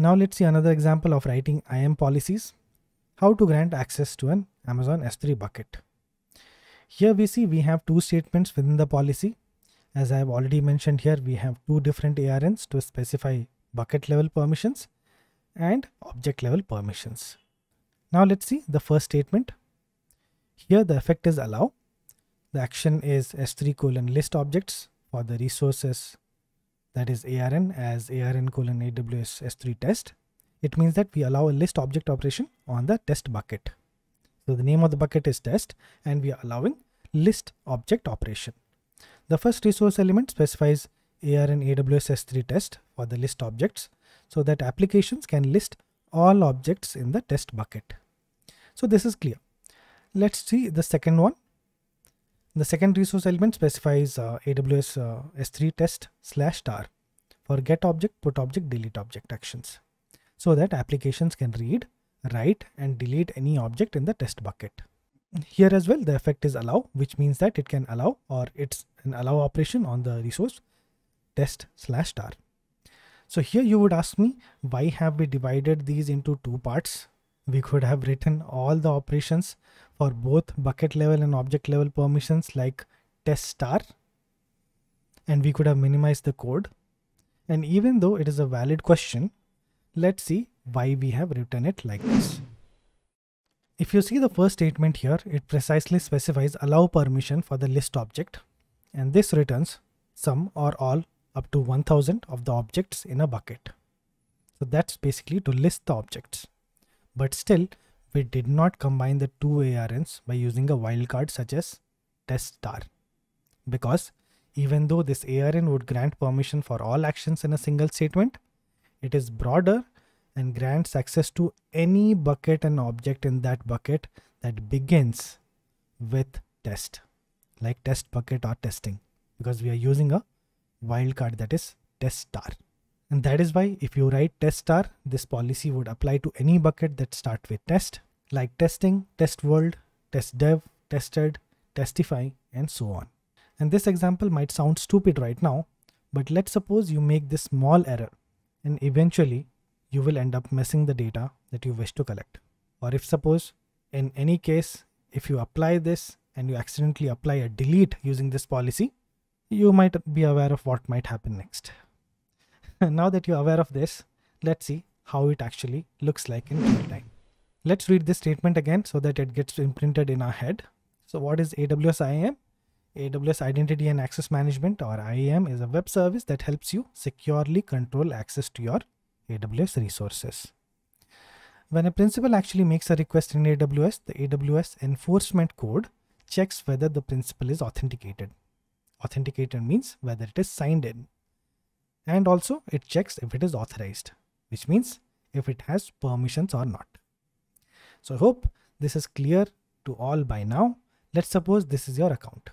Now let's see another example of writing IAM policies. How to grant access to an Amazon S3 bucket. Here we see we have two statements within the policy. As I have already mentioned here, we have two different ARNs to specify bucket level permissions and object level permissions. Now let's see the first statement. Here the effect is allow. The action is S3 colon list objects for the resources that is ARN as ARN colon AWS S3 test. It means that we allow a list object operation on the test bucket. So the name of the bucket is test and we are allowing list object operation. The first resource element specifies ARN AWS S3 test for the list objects so that applications can list all objects in the test bucket. So this is clear. Let's see the second one. The second resource element specifies uh, AWS uh, S3 test slash star for get object, put object, delete object actions so that applications can read, write and delete any object in the test bucket. Here as well, the effect is allow, which means that it can allow or it's an allow operation on the resource test slash star. So here you would ask me, why have we divided these into two parts? We could have written all the operations for both bucket level and object level permissions like test star and we could have minimized the code. And even though it is a valid question, let's see why we have written it like this. If you see the first statement here, it precisely specifies allow permission for the list object and this returns some or all up to 1000 of the objects in a bucket. So that's basically to list the objects. But still, we did not combine the two ARNs by using a wildcard such as test star. Because even though this ARN would grant permission for all actions in a single statement, it is broader and grants access to any bucket and object in that bucket that begins with test, like test bucket or testing, because we are using a wildcard that is test star. And that is why if you write test star, this policy would apply to any bucket that start with test like testing, test world, test dev, tested, testify, and so on. And this example might sound stupid right now, but let's suppose you make this small error and eventually you will end up messing the data that you wish to collect. Or if suppose in any case, if you apply this and you accidentally apply a delete using this policy, you might be aware of what might happen next. now that you're aware of this, let's see how it actually looks like in real time. Let's read this statement again so that it gets imprinted in our head. So what is AWS IAM? AWS Identity and Access Management or IAM is a web service that helps you securely control access to your AWS resources. When a principal actually makes a request in AWS, the AWS enforcement code checks whether the principal is authenticated. Authenticated means whether it is signed in. And also it checks if it is authorized, which means if it has permissions or not. So I hope this is clear to all by now. Let's suppose this is your account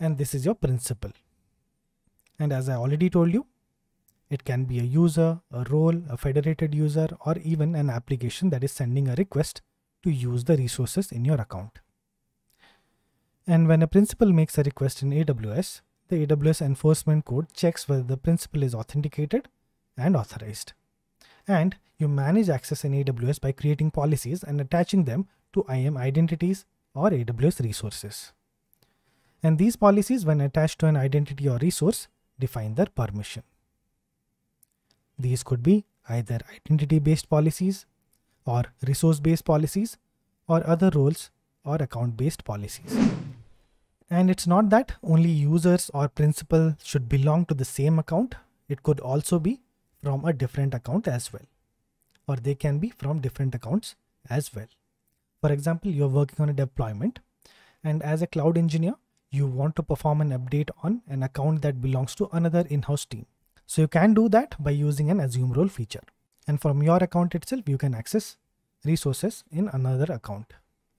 and this is your principal. And as I already told you, it can be a user, a role, a federated user, or even an application that is sending a request to use the resources in your account. And when a principal makes a request in AWS, the AWS enforcement code checks whether the principal is authenticated and authorized. And you manage access in AWS by creating policies and attaching them to IAM identities or AWS resources. And these policies, when attached to an identity or resource, define their permission. These could be either identity-based policies or resource-based policies or other roles or account-based policies. And it's not that only users or principal should belong to the same account. It could also be from a different account as well. Or they can be from different accounts as well. For example, you're working on a deployment and as a cloud engineer, you want to perform an update on an account that belongs to another in-house team. So you can do that by using an assume role feature. And from your account itself, you can access resources in another account.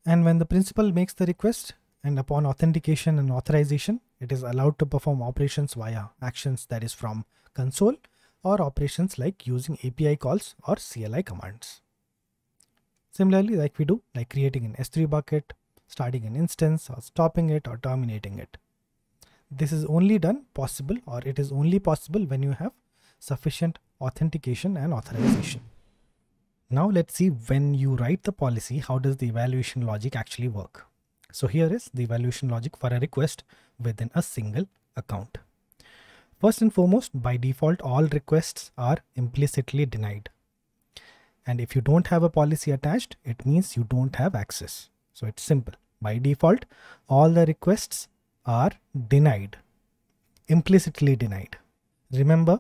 And when the principal makes the request and upon authentication and authorization, it is allowed to perform operations via actions that is from console or operations like using API calls or CLI commands. Similarly, like we do, like creating an S3 bucket, starting an instance or stopping it or terminating it. This is only done possible or it is only possible when you have sufficient authentication and authorization. Now let's see when you write the policy, how does the evaluation logic actually work? So here is the evaluation logic for a request within a single account. First and foremost, by default, all requests are implicitly denied. And if you don't have a policy attached, it means you don't have access. So it's simple. By default, all the requests are denied, implicitly denied. Remember,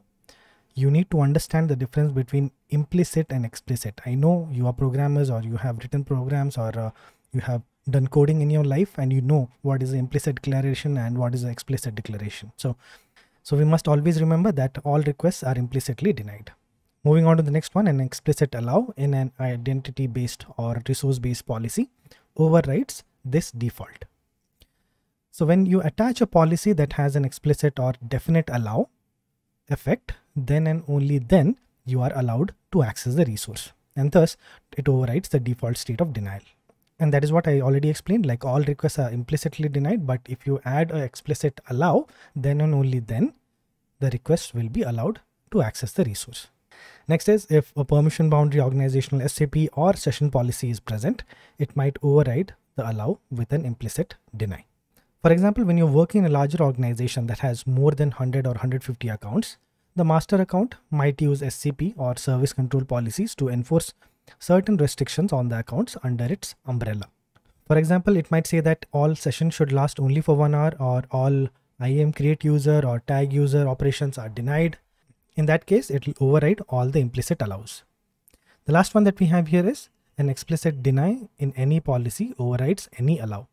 you need to understand the difference between implicit and explicit. I know you are programmers or you have written programs or uh, you have done coding in your life and you know what is the implicit declaration and what is the explicit declaration. So, so we must always remember that all requests are implicitly denied. Moving on to the next one, an explicit allow in an identity based or resource based policy overrides this default. So when you attach a policy that has an explicit or definite allow effect, then and only then you are allowed to access the resource. And thus it overrides the default state of denial. And that is what I already explained, like all requests are implicitly denied, but if you add an explicit allow, then and only then the request will be allowed to access the resource. Next is if a permission boundary organizational SCP or session policy is present, it might override the allow with an implicit deny. For example, when you're working in a larger organization that has more than 100 or 150 accounts, the master account might use SCP or service control policies to enforce certain restrictions on the accounts under its umbrella. For example, it might say that all sessions should last only for one hour or all IAM create user or tag user operations are denied. In that case, it will override all the implicit allows. The last one that we have here is an explicit deny in any policy overrides any allow.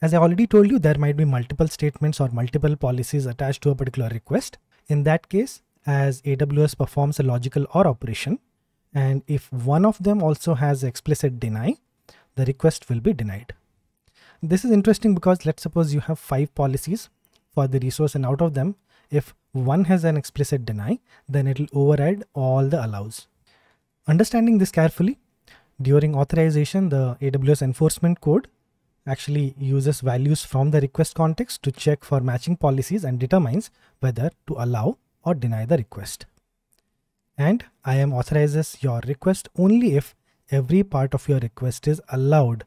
As I already told you, there might be multiple statements or multiple policies attached to a particular request. In that case, as AWS performs a logical OR operation, and if one of them also has explicit deny, the request will be denied. This is interesting because let's suppose you have five policies for the resource and out of them, if one has an explicit deny, then it will override all the allows. Understanding this carefully, during authorization, the AWS enforcement code actually uses values from the request context to check for matching policies and determines whether to allow or deny the request. And IAM authorizes your request only if every part of your request is allowed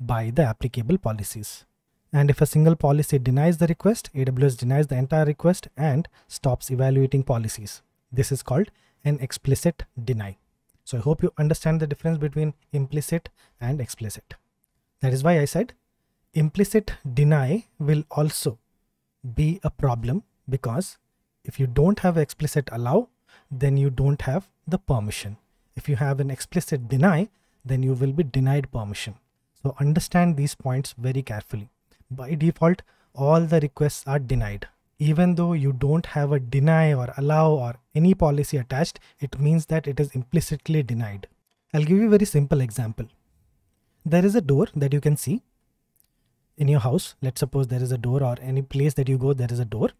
by the applicable policies. And if a single policy denies the request, AWS denies the entire request and stops evaluating policies. This is called an explicit deny. So I hope you understand the difference between implicit and explicit. That is why I said implicit deny will also be a problem because if you don't have explicit allow, then you don't have the permission. If you have an explicit deny, then you will be denied permission. So understand these points very carefully. By default, all the requests are denied. Even though you don't have a deny or allow or any policy attached, it means that it is implicitly denied. I'll give you a very simple example. There is a door that you can see in your house. Let's suppose there is a door or any place that you go, there is a door.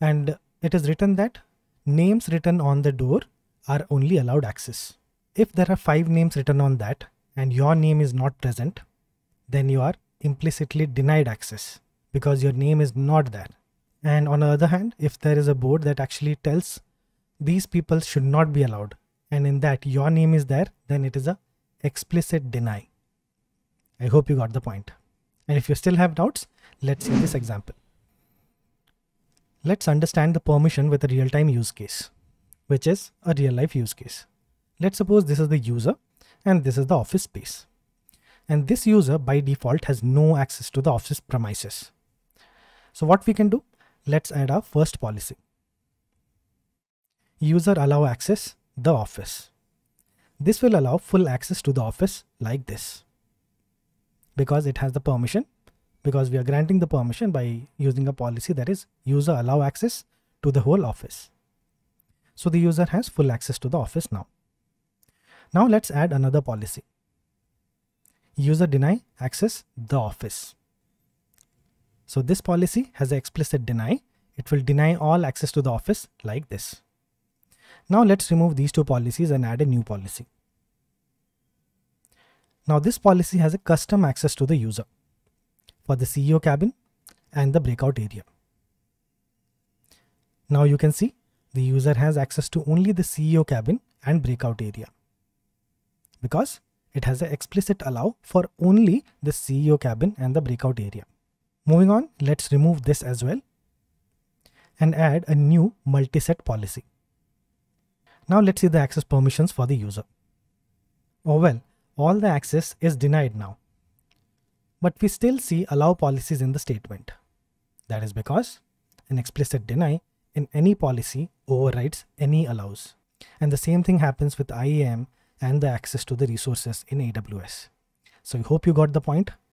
And it is written that names written on the door are only allowed access. If there are five names written on that and your name is not present, then you are implicitly denied access because your name is not there. And on the other hand, if there is a board that actually tells these people should not be allowed, and in that your name is there, then it is a explicit deny. I hope you got the point. And if you still have doubts, let's see this example. Let's understand the permission with a real-time use case, which is a real-life use case. Let's suppose this is the user and this is the office space. And this user by default has no access to the office premises. So what we can do, let's add our first policy. User allow access the office. This will allow full access to the office like this because it has the permission because we are granting the permission by using a policy that is user allow access to the whole office. So the user has full access to the office now. Now let's add another policy. User deny access the office. So this policy has an explicit deny. It will deny all access to the office like this. Now let's remove these two policies and add a new policy. Now this policy has a custom access to the user for the CEO cabin and the breakout area. Now you can see the user has access to only the CEO cabin and breakout area because it has an explicit allow for only the CEO cabin and the breakout area. Moving on, let's remove this as well and add a new multi-set policy. Now let's see the access permissions for the user. Oh well, all the access is denied now. But we still see allow policies in the statement. That is because an explicit deny in any policy overrides any allows. And the same thing happens with IAM and the access to the resources in AWS. So I hope you got the point.